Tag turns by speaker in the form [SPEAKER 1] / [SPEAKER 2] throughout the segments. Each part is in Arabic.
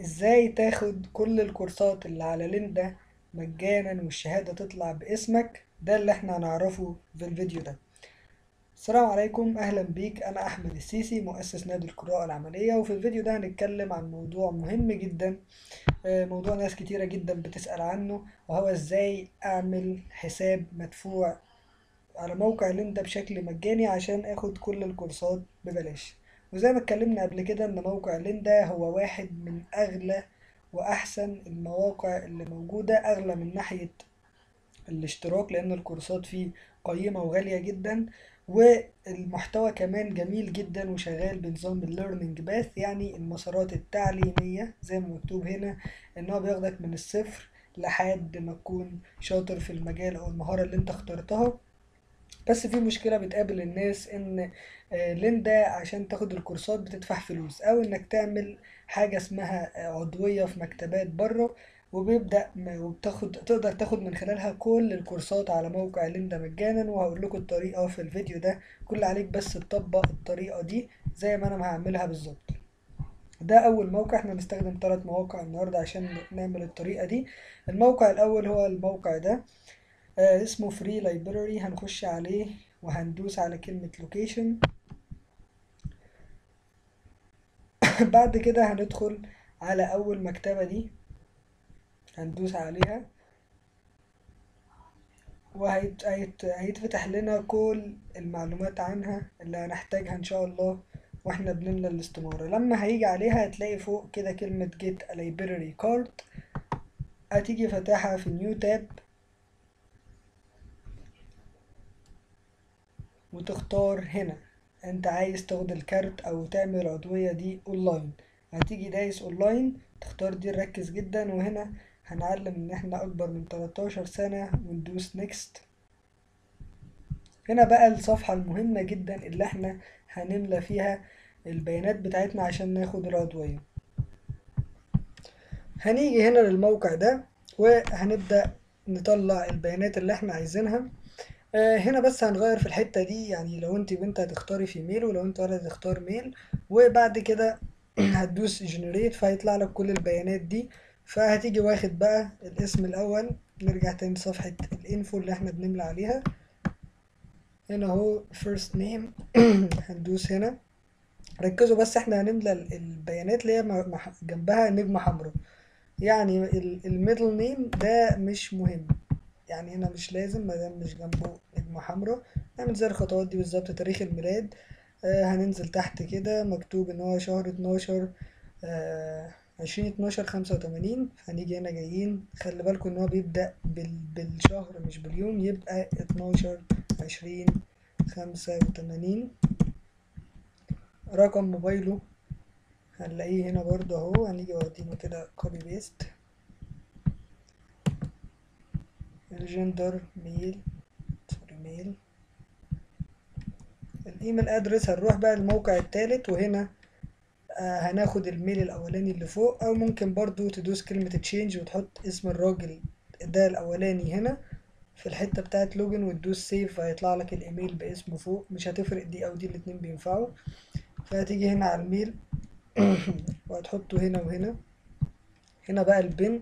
[SPEAKER 1] إزاي تاخد كل الكورسات اللي على ليندا مجانا والشهادة تطلع باسمك؟ ده اللي إحنا هنعرفه في الفيديو ده. السلام عليكم أهلا بيك. أنا أحمد السيسي مؤسس نادي القراءة العملية. وفي الفيديو ده هنتكلم عن موضوع مهم جدا آه، موضوع ناس كتيرة جدا بتسأل عنه وهو إزاي أعمل حساب مدفوع على موقع ليندا بشكل مجاني عشان آخد كل الكورسات ببلاش. وزي ما اتكلمنا قبل كده إن موقع Lynda هو واحد من أغلى وأحسن المواقع اللي موجودة أغلى من ناحية الاشتراك لأن الكورسات فيه قيمة وغالية جدا والمحتوى كمان جميل جدا وشغال بنظام ال learning path يعني المسارات التعليمية زي ما مكتوب هنا إن هو بياخدك من الصفر لحد ما تكون شاطر في المجال أو المهارة اللي أنت اخترتها. بس في مشكلة بتقابل الناس إن آه، ليندا عشان تاخد الكورسات بتدفع فلوس أو إنك تعمل حاجة اسمها آه، عضوية في مكتبات بره وبيبدأ وبتاخد تقدر تاخد من خلالها كل الكورسات على موقع ليندا مجانا وهقول لكم الطريقة في الفيديو ده. كل عليك بس تطبق الطريقة دي زي ما أنا هعملها بالظبط. ده أول موقع. إحنا هنستخدم ثلاث مواقع النهارده عشان نعمل الطريقة دي. الموقع الأول هو الموقع ده. آه اسمه Free Library هنخش عليه وهندوس على كلمة location بعد كده هندخل على أول مكتبة دي. هندوس عليها. وهيتفتح لنا كل المعلومات عنها اللي هنحتاجها إن شاء الله وإحنا بنملى الاستمارة. لما هيجي عليها هتلاقي فوق كده كلمة get a library card. هتيجي فاتحها في new tab وتختار هنا. انت عايز تاخد ال card أو تعمل العضوية دي اونلاين. هتيجي دايس اونلاين تختار دي نركز جدا. وهنا هنعلم ان إحنا اكبر من 13 سنة وندوس next هنا بقى الصفحة المهمة جدا اللي إحنا هنملى فيها البيانات بتاعتنا عشان ناخد العضوية. هنيجي هنا للموقع ده وهنبدأ نطلع البيانات اللي إحنا عايزينها. آه، هنا بس هنغير في الحتة دي يعني لو انت بنت هتختاري فيميل ولو انت ولد هتختار ميل وبعد كده هتدوس جنريت فهيطلع لك كل البيانات دي. فهتيجي واخد بقى الاسم الأول نرجع تاني لصفحة الإنفو اللي إحنا بنملى عليها. هنا اهو first name هندوس هنا. ركزوا بس إحنا هنملى ال- البيانات اللي هي جنبها نجمة حمراء. يعني الميدل نيم ده مش مهم. يعني هنا مش لازم ما دام مش جنبه نجمة حمراء نعمل زي الخطوات دي بالظبط تاريخ الميلاد. آه هننزل تحت كده مكتوب إن هو شهر اتناشر آه عشرين اتناشر خمسة وتمانين. هنيجي هنا جايين. خلي بالكم إن هو بيبدأ بال بالشهر مش باليوم يبقى اتناشر عشرين خمسة وتمانين. رقم موبايله هنلاقيه هنا برضه أهو. هنيجي واخدينه كده copy paste ال gender mail sorry male. ال email address هنروح بقى الموقع التالت وهنا آه هناخد ال mail الأولاني اللي فوق أو ممكن برضو تدوس كلمة change وتحط اسم الراجل ده الأولاني هنا في الحتة بتاعت login وتدوس save هيطلع لك الإيميل باسمه فوق. مش هتفرق دي أو دي الاتنين بينفعوا. فهتيجي هنا على ال mail وهتحطه هنا وهنا. هنا بقى ال PIN.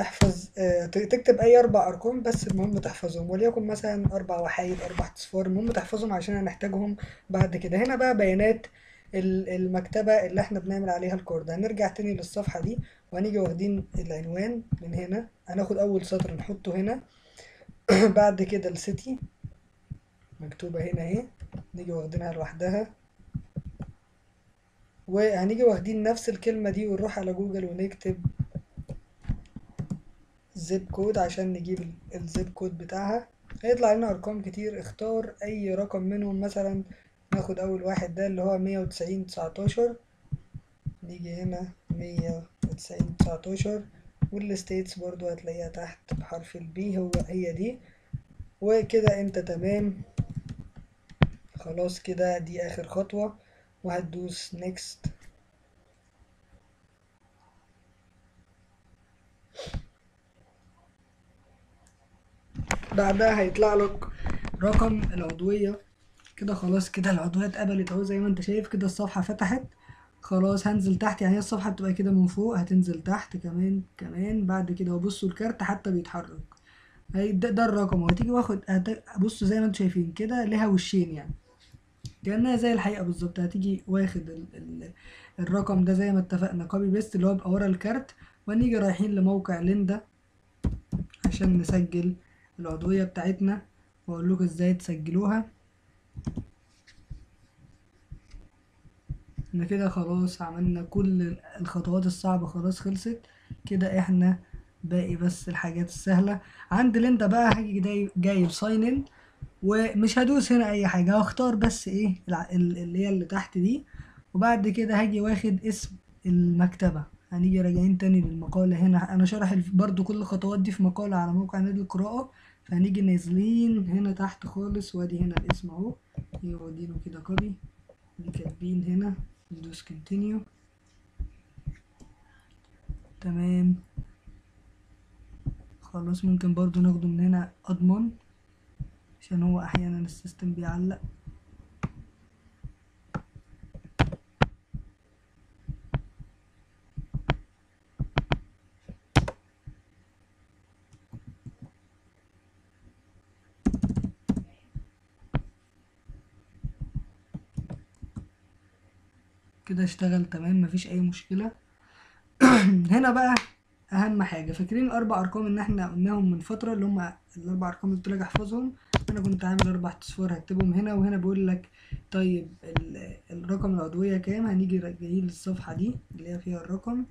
[SPEAKER 1] احفظ آه، تكتب أي أربع أرقام بس المهم تحفظهم وليكن مثلا أربع واحد أربع اصفار المهم تحفظهم عشان هنحتاجهم بعد كده. هنا بقى بيانات ال- المكتبة اللي إحنا بنعمل عليها ال card هنرجع تاني للصفحة دي وهنيجي واخدين العنوان من هنا. هناخد أول سطر نحطه هنا. بعد كده ال city. مكتوبة هنا أهي. نيجي واخدينها لوحدها. وهنيجي واخدين نفس الكلمة دي ونروح على جوجل ونكتب zip code عشان نجيب ال- ال zip code بتاعها. هيطلع لنا أرقام كتير. اختار أي رقم منهم. مثلا ناخد أول واحد ده اللي هو مية وتسعين تسعتاشر. نيجي هنا مية وتسعين تسعتاشر. وال state برضو هتلاقيها تحت بحرف ال P هو هي دي. وكده أنت تمام. خلاص كده دي آخر خطوة. وهتدوس next بعدها هيطلع لك رقم العضوية. كده خلاص كده العضوية اتقبلت أهو زي ما أنت شايف. كده الصفحة فتحت. خلاص هنزل تحت. يعني الصفحة بتبقى كده من فوق. هتنزل تحت كمان كمان. بعد كده وبصوا ال card حتى بيتحرك. ده, ده الرقم وهتيجي واخد بصوا زي ما أنتم شايفين كده ليها وشين يعني. كأنها زي الحقيقة بالظبط. هتيجي واخد ال ال الرقم ده زي ما اتفقنا. copy paste اللي هو بيبقى ورا ال card. ونيجي رايحين لموقع Lynda عشان نسجل. العضوية بتاعتنا وأقول لكم إزاي تسجلوها. إحنا كده خلاص عملنا كل الخطوات الصعبة خلاص خلصت. كده إحنا باقي بس الحاجات السهلة. عند Lynda بقى هاجي جاي- جايب sign in ومش هدوس هنا أي حاجة. هختار بس إيه اللي هي اللي تحت دي. وبعد كده هاجي واخد اسم المكتبة. هنيجي راجعين تاني للمقالة هنا. أنا الف- برضو كل الخطوات دي في مقالة على موقع نادي القراءة. فهنيجي نازلين هنا تحت خالص وادي هنا الاسم اهو. واخدينه كده copy نيجي كاتبين هنا. ندوس continue تمام. خلاص ممكن برضو ناخده من هنا اضمن عشان هو أحيانا ال system بيعلق. كده اشتغل تمام مفيش أي مشكلة. هنا بقى أهم حاجة فاكرين الأربع أرقام إن إحنا قلناهم من فترة اللي هم الأربع أرقام اللي قلت احفظهم أنا كنت عامل أربع اصفار هكتبهم هنا وهنا بيقول لك طيب ال- الرقم العضوية كام؟ هنيجي جايين للصفحة دي اللي هي فيها الرقم.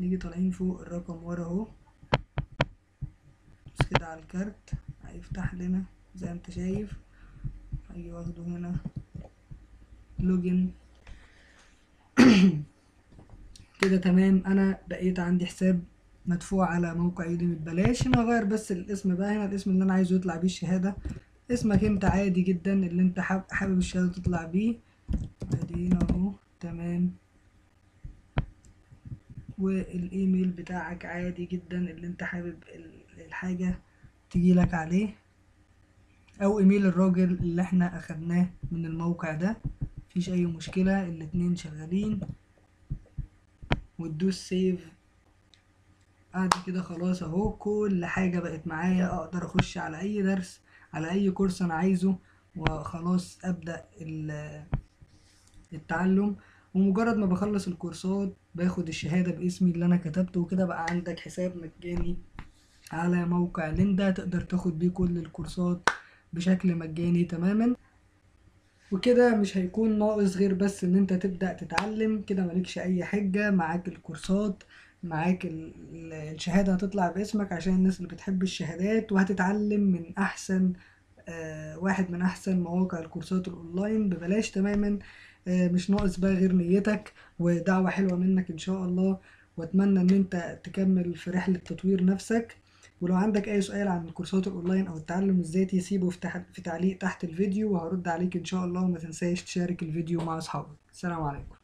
[SPEAKER 1] نيجي طالعين فوق الرقم ورا أهو. بس كده على الكارت هيفتح لنا زي ما أنت شايف. هيجي واخده هنا. لوجن كده تمام. أنا بقيت عندي حساب مدفوع على موقع يوديمي ببلاش هنا أغير بس الاسم بقى هنا الاسم اللي أنا عايزه يطلع بيه الشهادة. اسمك أنت عادي جدا اللي أنت حاب- حابب الشهادة تطلع بيه. ادي هنا أهو. تمام. والإيميل بتاعك عادي جدا اللي أنت حابب ال- الحاجة تجيلك عليه. أو إيميل الراجل اللي إحنا أخدناه من الموقع ده. مفيش أي مشكلة الاتنين شغالين. وتدوس سيف بعد كده خلاص أهو كل حاجة بقت معايا أقدر أخش على أي درس على أي كورس أنا عايزه وخلاص أبدأ ال- التعلم. ومجرد ما بخلص الكورسات باخد الشهادة باسمي اللي أنا كتبته وكده بقى عندك حساب مجاني على موقع Lynda تقدر تاخد بيه كل الكورسات بشكل مجاني تماما. وكده مش هيكون ناقص غير بس إن أنت تبدأ تتعلم. كده مالكش أي حجة معاك الكورسات معاك ال- ال- الشهادة هتطلع باسمك عشان الناس اللي بتحب الشهادات وهتتعلم من أحسن آه، واحد من أحسن مواقع الكورسات الأونلاين. ببلاش تماما آه، مش ناقص بقى غير نيتك ودعوة حلوة منك إن شاء الله. وأتمنى إن أنت تكمل في رحلة تطوير نفسك. ولو عندك أي سؤال عن الكورسات الأونلاين أو التعلم الذاتي سيبه في, تعليق تحت الفيديو وهرد عليك إن شاء الله وما تنساش تشارك الفيديو مع أصحابك. السلام عليكم.